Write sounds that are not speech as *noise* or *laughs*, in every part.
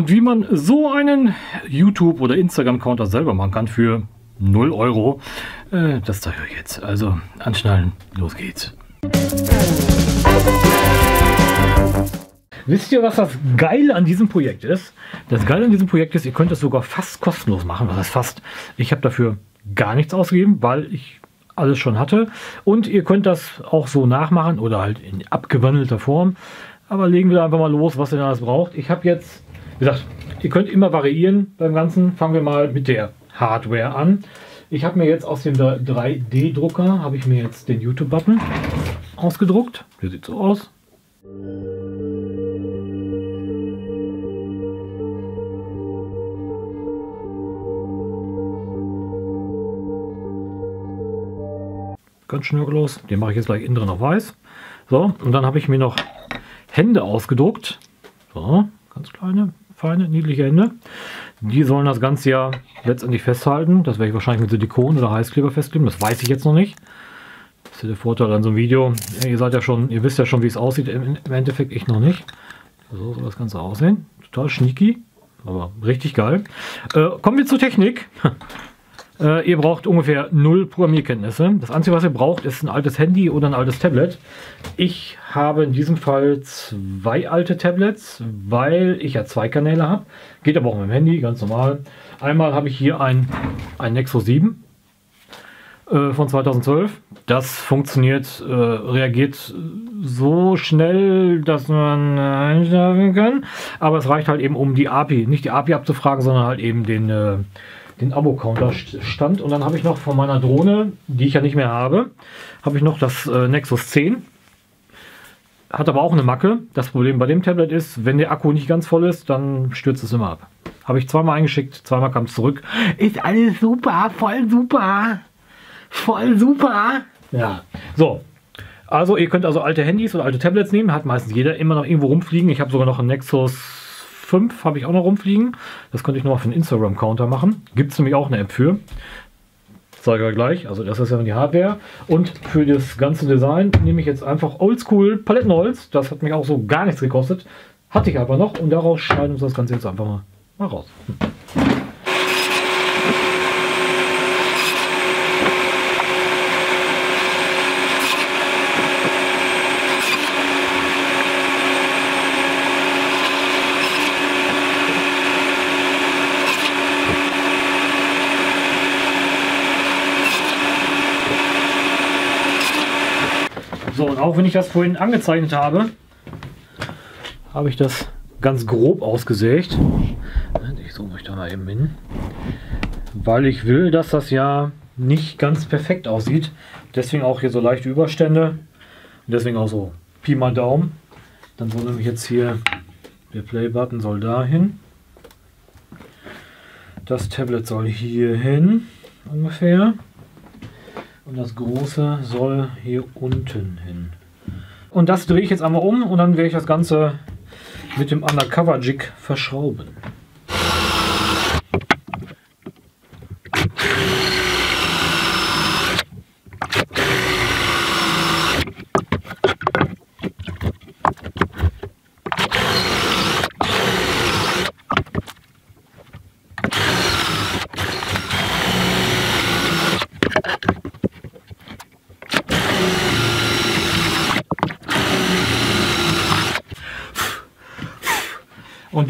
Und wie man so einen YouTube- oder Instagram-Counter selber machen kann für 0 Euro, äh, das zeige ich euch jetzt. Also anschnallen, los geht's. Wisst ihr, was das Geile an diesem Projekt ist? Das Geile an diesem Projekt ist, ihr könnt es sogar fast kostenlos machen. Was heißt fast? Ich habe dafür gar nichts ausgegeben, weil ich alles schon hatte. Und ihr könnt das auch so nachmachen oder halt in abgewandelter Form. Aber legen wir einfach mal los, was ihr da alles braucht. Ich habe jetzt, wie gesagt, ihr könnt immer variieren beim Ganzen. Fangen wir mal mit der Hardware an. Ich habe mir jetzt aus dem 3D-Drucker, habe ich mir jetzt den YouTube-Button ausgedruckt. Der sieht so aus. Ganz schnörkellos. Den mache ich jetzt gleich innen drin noch weiß. So, und dann habe ich mir noch Hände ausgedruckt. So, ganz kleine, feine, niedliche Hände. Die sollen das Ganze ja letztendlich festhalten. Das werde ich wahrscheinlich mit Silikon oder Heißkleber festkleben. Das weiß ich jetzt noch nicht. Das ist der Vorteil an so einem Video. Ja, ihr seid ja schon, ihr wisst ja schon, wie es aussieht. Im, Im, Endeffekt ich noch nicht. So soll das Ganze aussehen. Total schnieki, aber richtig geil. Äh, kommen wir zur Technik. *laughs* Äh, ihr braucht ungefähr null Programmierkenntnisse. Das Einzige, was ihr braucht, ist ein altes Handy oder ein altes Tablet. Ich habe in diesem Fall zwei alte Tablets, weil ich ja zwei Kanäle habe. Geht aber auch mit dem Handy, ganz normal. Einmal habe ich hier ein, ein Nexus 7 äh, von 2012. Das funktioniert, äh, reagiert so schnell, dass man einschlafen kann. Aber es reicht halt eben, um die API, nicht die API abzufragen, sondern halt eben den äh, den Abo-Counter stand. Und dann habe ich noch von meiner Drohne, die ich ja nicht mehr habe, habe ich noch das äh, Nexus 10. Hat aber auch eine Macke. Das Problem bei dem Tablet ist, wenn der Akku nicht ganz voll ist, dann stürzt es immer ab. Habe ich zweimal eingeschickt, zweimal kam es zurück. Ist alles super, voll super. Voll super. Ja, so. Also ihr könnt also alte Handys oder alte Tablets nehmen. Hat meistens jeder immer noch irgendwo rumfliegen. Ich habe sogar noch ein Nexus 5 habe ich auch noch rumfliegen. Das könnte ich noch auf den Instagram-Counter machen. Gibt es nämlich auch eine App für. Zeige ich gleich. Also das ist ja die Hardware. Und für das ganze Design nehme ich jetzt einfach Oldschool Palettenholz. Das hat mich auch so gar nichts gekostet. Hatte ich aber noch. Und daraus schneiden wir das Ganze jetzt einfach mal, mal raus. Hm. So, und auch wenn ich das vorhin angezeichnet habe, habe ich das ganz grob ausgesägt. Ich suche euch da mal eben hin. Weil ich will, dass das ja nicht ganz perfekt aussieht. Deswegen auch hier so leichte Überstände. Und deswegen auch so Pi mal Daumen. Dann soll nämlich jetzt hier der Play-Button soll dahin. Das Tablet soll hier hin ungefähr. Und das große soll hier unten hin. Und das drehe ich jetzt einmal um und dann werde ich das Ganze mit dem Undercover Jig verschrauben.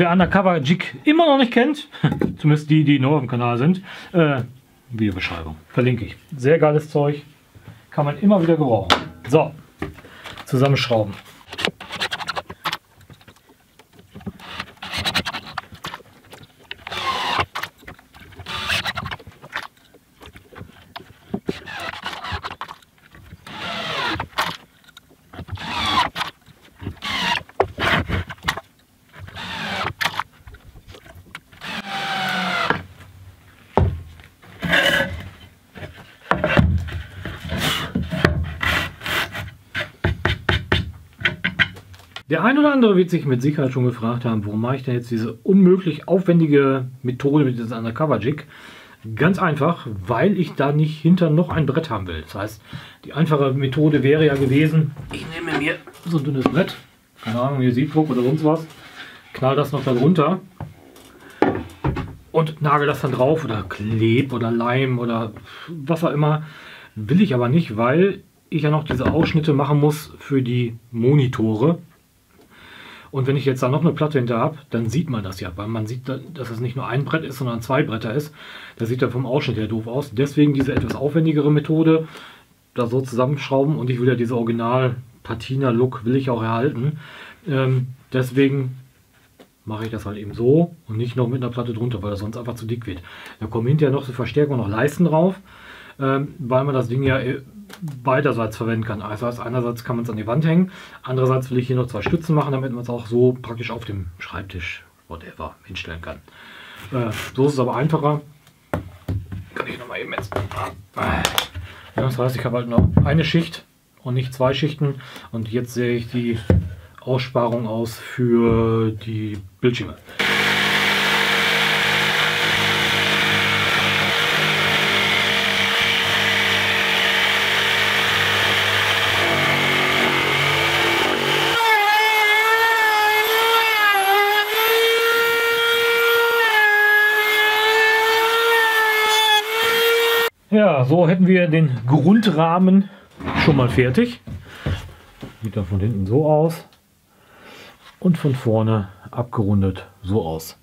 Wer Undercover Jig immer noch nicht kennt, *laughs* zumindest die, die neu auf dem Kanal sind, äh, Videobeschreibung. Verlinke ich. Sehr geiles Zeug. Kann man immer wieder gebrauchen. So, zusammenschrauben. Der ein oder andere wird sich mit Sicherheit schon gefragt haben, warum mache ich denn jetzt diese unmöglich aufwendige Methode mit diesem Undercover-Jig? Ganz einfach, weil ich da nicht hinter noch ein Brett haben will. Das heißt, die einfache Methode wäre ja gewesen, ich nehme mir so ein dünnes Brett, keine Ahnung, hier Siebdruck oder sonst was, knall das noch darunter und nagel das dann drauf oder kleb oder Leim oder was auch immer. Will ich aber nicht, weil ich ja noch diese Ausschnitte machen muss für die Monitore. Und wenn ich jetzt da noch eine Platte hinter habe, dann sieht man das ja, weil man sieht, dass es nicht nur ein Brett ist, sondern zwei Bretter ist. Das sieht ja vom Ausschnitt her doof aus. Deswegen diese etwas aufwendigere Methode, da so zusammenschrauben und ich will ja diese Original Patina-Look will ich auch erhalten. Ähm, deswegen mache ich das halt eben so und nicht noch mit einer Platte drunter, weil das sonst einfach zu dick wird. Da kommen hinterher noch zur Verstärkung noch Leisten drauf, ähm, weil man das Ding ja äh, beiderseits verwenden kann. Also einerseits kann man es an die Wand hängen, andererseits will ich hier noch zwei Stützen machen, damit man es auch so praktisch auf dem Schreibtisch, whatever, hinstellen kann. Äh, so ist es aber einfacher. Kann ich nochmal eben jetzt. Ja, das heißt, ich habe halt noch eine Schicht und nicht zwei Schichten. Und jetzt sehe ich die Aussparung aus für die Bildschirme. Ja, so hätten wir den Grundrahmen schon mal fertig. Sieht dann von hinten so aus. Und von vorne abgerundet so aus.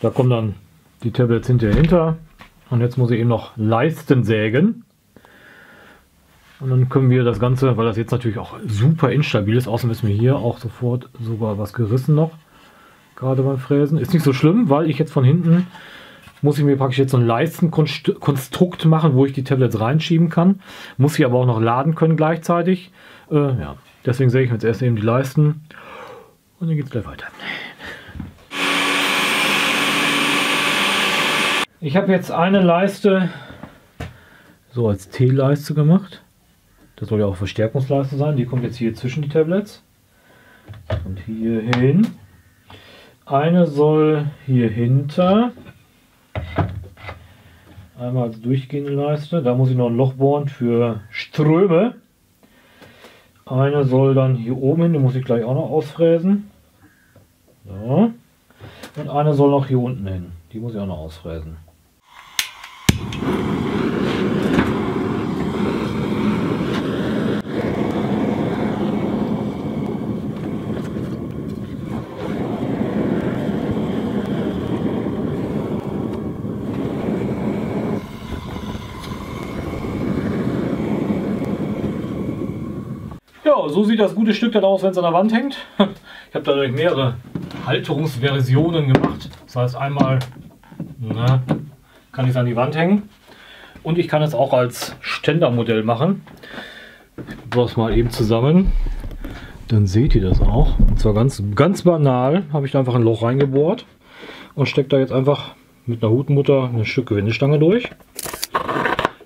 Da kommen dann die Tablets hinterher hinter. Und jetzt muss ich eben noch Leisten sägen. Und dann können wir das Ganze, weil das jetzt natürlich auch super instabil ist, außerdem ist mir hier auch sofort sogar was gerissen noch. Gerade beim Fräsen. Ist nicht so schlimm, weil ich jetzt von hinten muss ich mir praktisch jetzt so ein Leistenkonstrukt machen, wo ich die Tablets reinschieben kann. Muss sie aber auch noch laden können gleichzeitig. Äh, ja, deswegen sehe ich jetzt erst eben die Leisten und dann geht es gleich weiter. Ich habe jetzt eine Leiste so als T-Leiste gemacht. Das soll ja auch Verstärkungsleiste sein. Die kommt jetzt hier zwischen die Tablets. Und hier hin. Eine soll hier hinter. Einmal als durchgehende Leiste. Da muss ich noch ein Loch bohren für Ströme. Eine soll dann hier oben hin, die muss ich gleich auch noch ausfräsen. So. Und eine soll noch hier unten hin. Die muss ich auch noch ausfräsen. So sieht das gute Stück dann aus, wenn es an der Wand hängt. *laughs* Ich habe dadurch mehrere Halterungsversionen gemacht. Das heißt, einmal na, kann ich es an die Wand hängen und ich kann es auch als Ständermodell machen. Ich es mal eben zusammen. Dann seht ihr das auch. Und zwar ganz, ganz banal habe ich da einfach ein Loch reingebohrt und stecke da jetzt einfach mit einer Hutmutter ein Stück Gewindestange durch.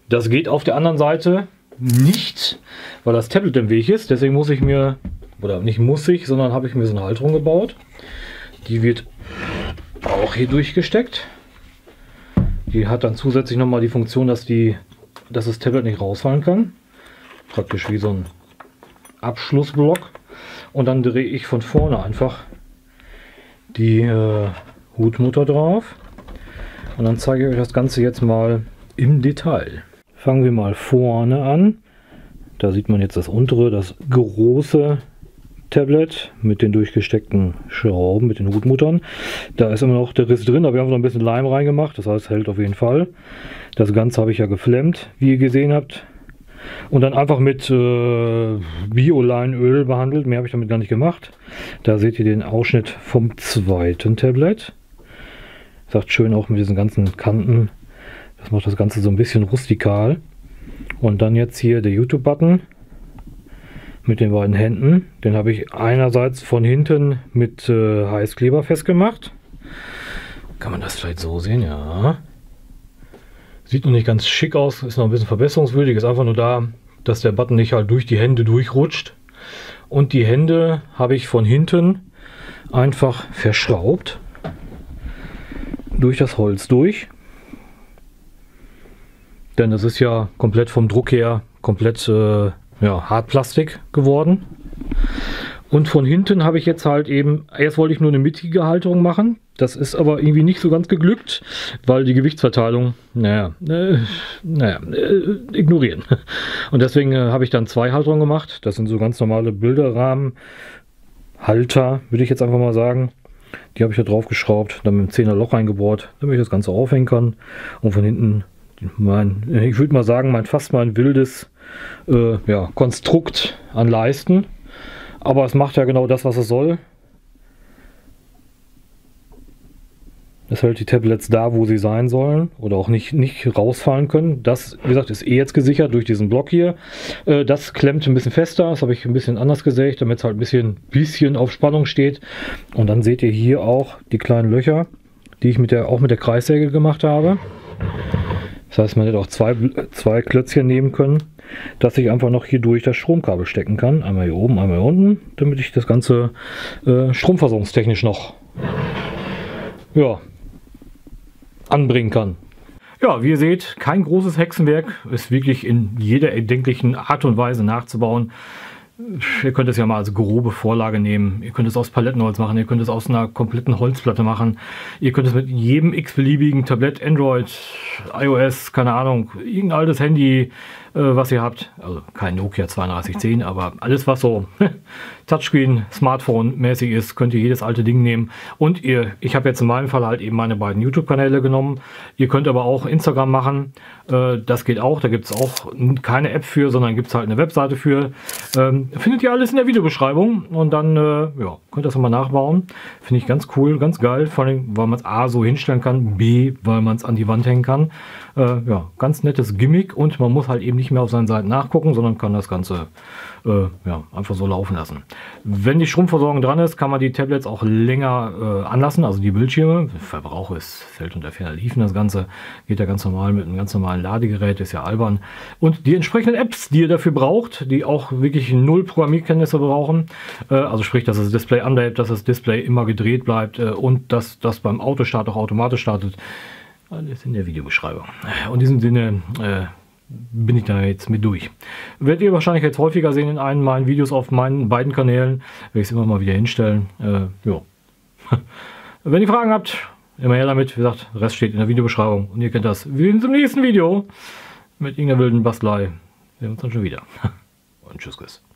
Das geht auf der anderen Seite nicht, weil das Tablet im Weg ist. Deswegen muss ich mir, oder nicht muss ich, sondern habe ich mir so eine Halterung gebaut. Die wird auch hier durchgesteckt. Die hat dann zusätzlich nochmal die Funktion, dass, die, dass das Tablet nicht rausfallen kann. Praktisch wie so ein Abschlussblock. Und dann drehe ich von vorne einfach die äh, Hutmutter drauf. Und dann zeige ich euch das Ganze jetzt mal im Detail. Fangen wir mal vorne an. Da sieht man jetzt das untere, das große Tablet mit den durchgesteckten Schrauben, mit den Hutmuttern. Da ist immer noch der Riss drin, aber wir haben noch ein bisschen Leim reingemacht, das heißt hält auf jeden Fall. Das Ganze habe ich ja geflemmt, wie ihr gesehen habt. Und dann einfach mit äh, Bio-Leinöl behandelt, mehr habe ich damit gar nicht gemacht. Da seht ihr den Ausschnitt vom zweiten Tablet. Sagt schön auch mit diesen ganzen Kanten das macht das Ganze so ein bisschen rustikal. Und dann jetzt hier der YouTube-Button mit den beiden Händen. Den habe ich einerseits von hinten mit äh, Heißkleber festgemacht. Kann man das vielleicht so sehen? Ja. Sieht noch nicht ganz schick aus, ist noch ein bisschen verbesserungswürdig. Ist einfach nur da, dass der Button nicht halt durch die Hände durchrutscht. Und die Hände habe ich von hinten einfach verschraubt durch das Holz durch. Denn es ist ja komplett vom Druck her komplett äh, ja, Hartplastik geworden. Und von hinten habe ich jetzt halt eben, erst wollte ich nur eine mittige Halterung machen. Das ist aber irgendwie nicht so ganz geglückt, weil die Gewichtsverteilung, naja, äh, naja, äh, ignorieren. Und deswegen äh, habe ich dann zwei Halterungen gemacht. Das sind so ganz normale Bilderrahmen, Halter, würde ich jetzt einfach mal sagen. Die habe ich da drauf geschraubt, dann mit dem 10er Loch reingebohrt, damit ich das Ganze aufhängen kann. Und von hinten mein, ich würde mal sagen, mein fast mein wildes äh, ja, Konstrukt an Leisten. Aber es macht ja genau das, was es soll. Es hält die Tablets da, wo sie sein sollen oder auch nicht, nicht rausfallen können. Das, wie gesagt, ist eh jetzt gesichert durch diesen Block hier. Äh, das klemmt ein bisschen fester. Das habe ich ein bisschen anders gesägt, damit es halt ein bisschen, bisschen auf Spannung steht. Und dann seht ihr hier auch die kleinen Löcher, die ich mit der, auch mit der Kreissäge gemacht habe. Das heißt, man hätte auch zwei, zwei Klötzchen nehmen können dass ich einfach noch hier durch das Stromkabel stecken kann. Einmal hier oben, einmal hier unten, damit ich das Ganze äh, stromversorgungstechnisch noch ja, anbringen kann. Ja, wie ihr seht, kein großes Hexenwerk, ist wirklich in jeder erdenklichen Art und Weise nachzubauen. Ihr könnt es ja mal als grobe Vorlage nehmen. Ihr könnt es aus Palettenholz machen. Ihr könnt es aus einer kompletten Holzplatte machen. Ihr könnt es mit jedem x-beliebigen Tablet, Android, iOS, keine Ahnung, irgendein altes Handy, was ihr habt. Also kein Nokia 3210, aber alles, was so *laughs* Touchscreen, Smartphone-mäßig ist, könnt ihr jedes alte Ding nehmen. Und ihr, ich habe jetzt in meinem Fall halt eben meine beiden YouTube-Kanäle genommen. Ihr könnt aber auch Instagram machen. Äh, das geht auch. Da gibt es auch keine App für, sondern gibt es halt eine Webseite für. Ähm, findet ihr alles in der Videobeschreibung. Und dann äh, ja, könnt ihr das nochmal nachbauen. Finde ich ganz cool, ganz geil. Vor allem, weil man es A so hinstellen kann, B, weil man es an die Wand hängen kann. Äh, ja, ganz nettes Gimmick und man muss halt eben nicht mehr auf seinen Seiten nachgucken, sondern kann das Ganze äh, ja, einfach so laufen lassen. Wenn die Stromversorgung dran ist, kann man die Tablets auch länger äh, anlassen, also die Bildschirme. Verbrauch ist Feld und der Ferner liefen das Ganze. Geht ja ganz normal mit einem ganz normalen Ladegerät, ist ja albern. Und die entsprechenden Apps, die ihr dafür braucht, die auch wirklich null Programmierkenntnisse brauchen, äh, also sprich, dass das Display anbleibt, dass das Display immer gedreht bleibt äh, und dass das beim Autostart auch automatisch startet, alles in der Videobeschreibung. Und in diesem Sinne äh, bin ich da jetzt mit durch. Werdet ihr wahrscheinlich jetzt häufiger sehen in einen meinen Videos auf meinen beiden Kanälen. Werde ich es immer mal wieder hinstellen. Äh, ja. *laughs* Wenn ihr Fragen habt, immer her damit. Wie gesagt, Rest steht in der Videobeschreibung. Und ihr kennt das. Wir sehen uns im nächsten Video mit irgendeiner wilden Bastelei. Wir sehen uns dann schon wieder. *laughs* Und tschüss, tschüss.